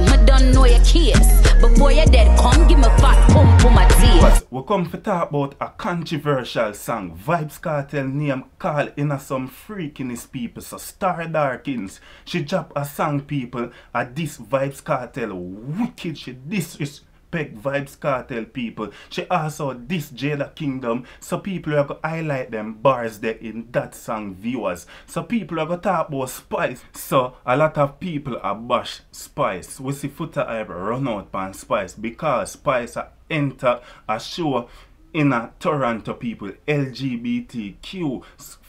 Me don't know your come give me fat pump for my. But we come to talk about a controversial song. Vybz Kartel name call in some freakiness people. So Starr Darkins, she drop a song people at this Vybz Kartel wicked. She disrespect Vybz Kartel people. She also this Jada Kingdom. So people are going to highlight them bars there in that song viewers. So people are going to talk about Spice. So a lot of people are bash Spice. We see Foota Hype run out on Spice because Spice are enter a show in a Toronto people, LGBTQ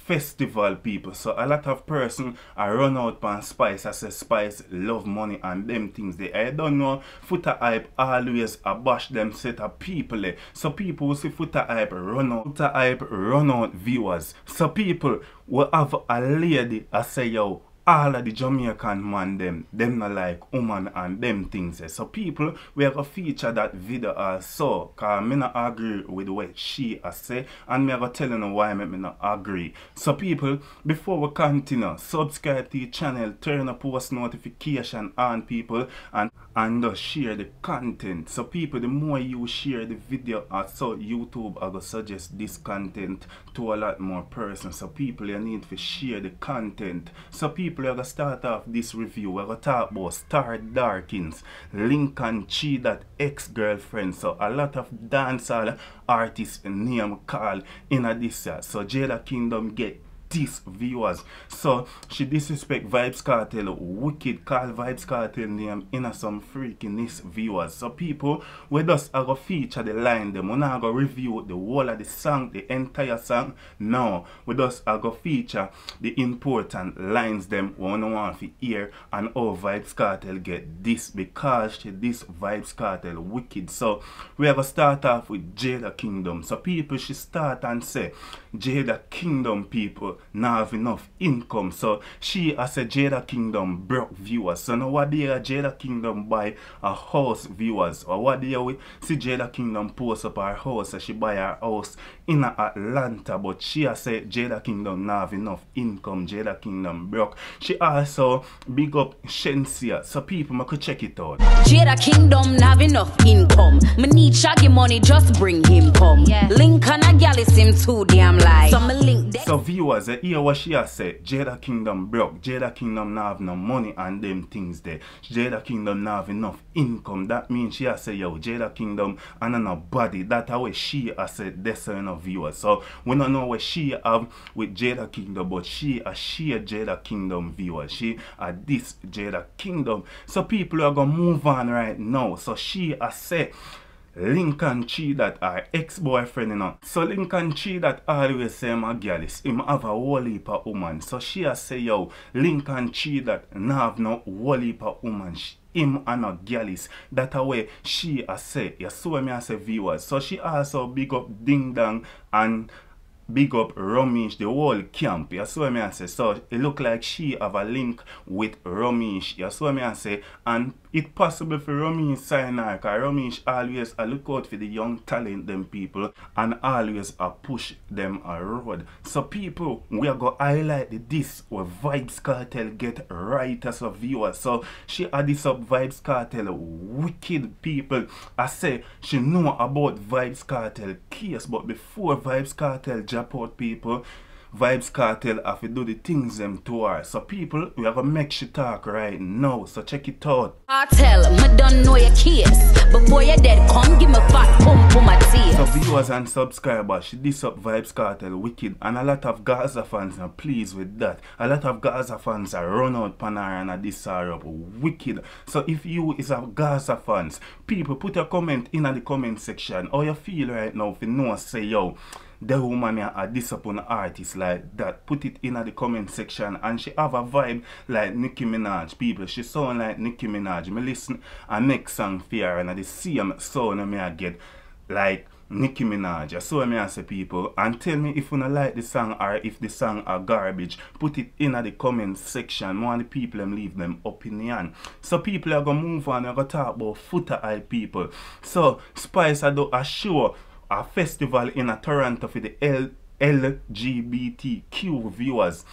festival people. So a lot of person are run out on Spice. I say Spice love money and them things they I don't know. Foota Hype always a bash them set of people. eh. So people will see Foota Hype run out. Foota Hype run out viewers. So people will have a lady I say yo all of the Jamaican man them, them not like woman and them things. eh. So people, we are gonna feature that video also, cause me not agree with what she has say, and me are gonna tell you why me me not agree. So people, before we continue, subscribe to the channel, turn on post notification on people, and and just share the content. So people, the more you share the video, uh, so YouTube I go suggest this content to a lot more persons. So people, you need to share the content. So people, are gonna start off this review. We're gonna talk about Starr Darkins, Lincoln Chi, that ex-girlfriend. So a lot of dancehall artists name call in a this. So Jada Kingdom get this viewers. So she disrespect Vybz Kartel wicked call Vybz Kartel name in some freakiness viewers. So people, we just are gonna feature the line them. We not gonna review the whole of the song, the entire song. No, we just are gonna feature the important lines them we don't want to hear and how Vybz Kartel get this because she this Vybz Kartel wicked. So we are gonna start off with Jada Kingdom. So people should start and say Jada Kingdom people now have enough income. So she as a Jada Kingdom broke viewers. So now what they are Jada Kingdom buy a house viewers or what they are we see Jada Kingdom post up her house so she buy her house in Atlanta but she has a Jada Kingdom now have enough income. Jada Kingdom broke. She also big up Shenseea. So people I could check it out. Jada Kingdom have enough income. Me need shaggy money, just bring him come. Lincoln a gal is him too damn like. So me link them. So viewers, eh, hear what she has said. Jada Kingdom broke. Jada Kingdom now have no money and them things there. Jada Kingdom now have enough income. That means she has said, yo, Jada Kingdom and no body. That how she has said this enough viewers. So we don't know what she have with Jada Kingdom, but she a she a Jada Kingdom viewer. She a this Jada Kingdom. So people are gonna move on right now. So she has said Lincoln Chi that her ex-boyfriend you know. So Lincoln Chi that always say my girl is him have a whole heap of woman. So she a say yo Lincoln Chi that now have no whole heap of woman. She- him and a girlies. That a way she a say. You saw me as a viewers. So she also big up Ding Dong and big up Romeich, the whole camp. You saw me I say. So it look like she have a link with Romeich. You saw me I say. And it possible for Romeich sign her. Cause Romeich always a look out for the young talent them people and always a push them a road. So people, we are gonna highlight this where Vybz Kartel get right as a viewer. So she had this up Vybz Kartel wicked people. I say she know about Vybz Kartel case, but before Vybz Kartel drop out people, Vybz Kartel have to do the things them to her. So people, we have to make she talk right now. So check it out. Kartel, me don't know your case. Before viewers and subscribers, she diss up Vybz Kartel wicked and a lot of Gaza fans are pleased with that. A lot of Gaza fans are run out pan her and a diss her up wicked. So if you is a Gaza fans, people put a comment in the comment section how you feel right now if you know say yo the woman a up artist like that. Put it in the comment section and she have a vibe like Nicki Minaj. People, she sound like Nicki Minaj. Me listen and make song her and the same sound me I get like Nicki Minaj. So me I say people and tell me if you not like the song or if the song are garbage. Put it in the comment section. More the people them leave them opinion. So people are gonna move on. I'm gonna talk about Foota Hype people. So Spice I do a show a festival in a Toronto for the L LGBTQ viewers.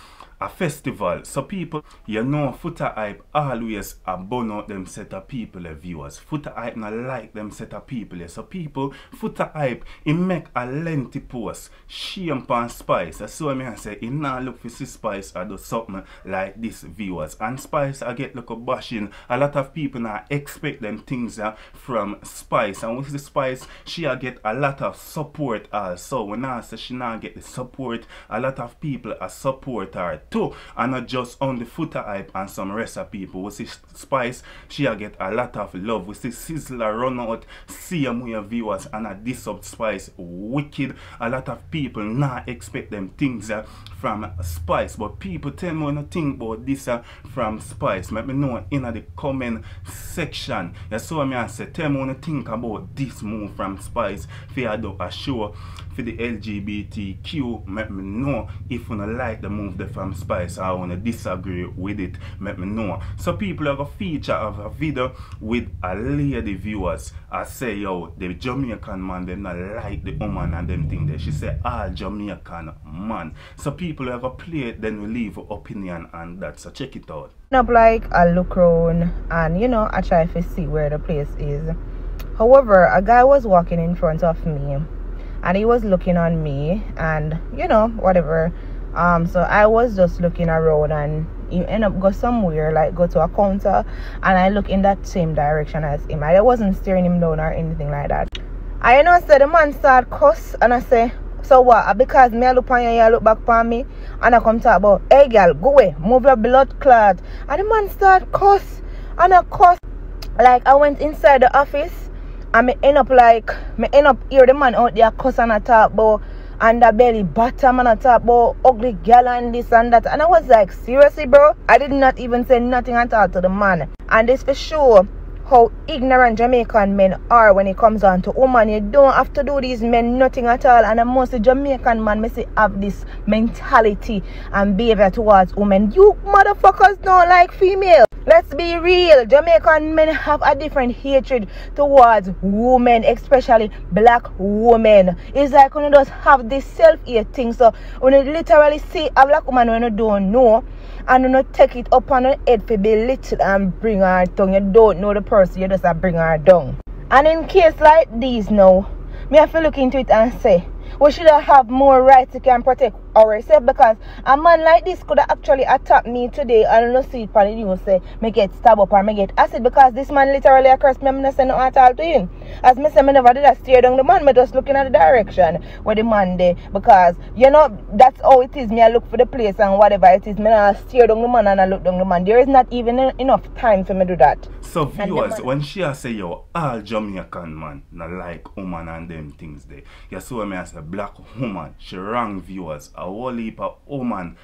a festival. So people, you know Foota Hype always a burn out them set of people, the viewers. Foota Hype not like them set of people. So people, Foota Hype, he make a lengthy post, shame pan Spice. So me I say, he not look for see Spice or do something like this, viewers. And Spice, I get look a bashing. A lot of people now expect them things uh, from Spice. And with the Spice, she a get a lot of support also. When I say she not get the support, a lot of people are support her too. And not just on the Foota Hype and some of people. We see Spice, she a get a lot of love. We see Sizzla run out, see them viewers and a this up Spice wicked. A lot of people not expect them things uh, from Spice. But people tell me think about this uh, from Spice. Let me know in the comment section. You saw me I say tell me I think about this move from Spice you do a show for the LGBTQ. Let me know if you like the move the from Spice or want to disagree with it. Let me know. So people have a feature of a video with a lady viewers. I say yo the Jamaican man they not like the woman and them thing there. She say all Jamaican man. So people have a play it then we leave opinion on that. So check it out. Up like I look around and you know I try to see where the place is. However, a guy was walking in front of me and he was looking on me and you know whatever. Um so i was just looking around and he end up go somewhere like go to a counter. And i look in that same direction as him. I wasn't staring him down or anything like that. I you know said the man start cuss and i say so what? Because me I look on you you look back on me. And i come talk about hey girl go away. Move your blood clot and the man start cuss and i cuss. Like i went inside the office and me end up like me end up hear the man out there cuss and talk about underbelly bottom and I talk about ugly girl and this and that and I was like seriously bro I did not even say nothing at all to the man and this for sure how ignorant Jamaican men are when it comes on to woman. You don't have to do these men nothing at all. And most Jamaican man say have this mentality and behavior towards women. You motherfuckers don't like female. Let's be real. Jamaican men have a different hatred towards women, especially black women. It's like when you just have this self-hate thing. So when you literally see a black woman when you don't know and you not take it up on your head for belittle and bring her down. You don't know the person, you just bring her down. And in case like these now, me have to look into it and say, we should have more rights to can protect ourselves because a man like this could actually attack me today and not see it on the news say me get stabbed up or me get acid because this man literally cursed me I'm not saying no at all to him. As me say me never did I steer down the man, me just looking at the direction where the man there because you know that's how it is. Me I look for the place and whatever it is, me I steer down the man and I look down the man. There is not even enough time for me to do that. So viewers, when she say yo all Jamaican man not like woman and them things there, you saw me as a black woman, she wrong viewers a whole heap of woman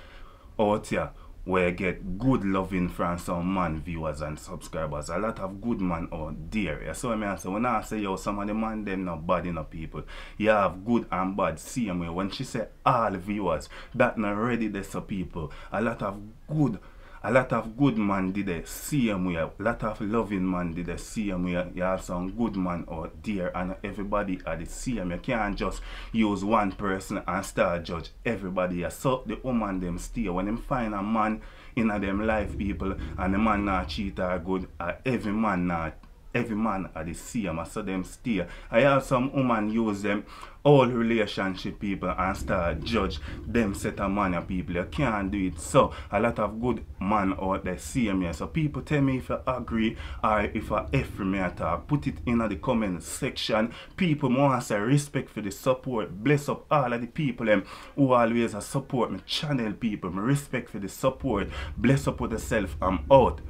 out here where get good loving from some man viewers and subscribers. A lot of good man out there. Yeah, so I say when I say yo some of the man them not bad enough people. You have good and bad same way. When she say all viewers, that not ready there so people. A lot of good a lot of good man did the same way. A lot of loving man did the same way. You have some good man out there and everybody are the same. You can't just use one person and start judge everybody. So the woman them stay. When them find a man in a them life people and the man not cheat or good, or every man not every man are the same. I saw them stay. I have some woman use them all relationship people and start judge them set of man people. You can't do it. So a lot of good man out there see me. So people tell me if you agree or if I me at all. Put it in the comment section. People to say respect for the support. Bless up all of the people them who always support my channel people. My respect for the support. Bless up with yourself. I'm out.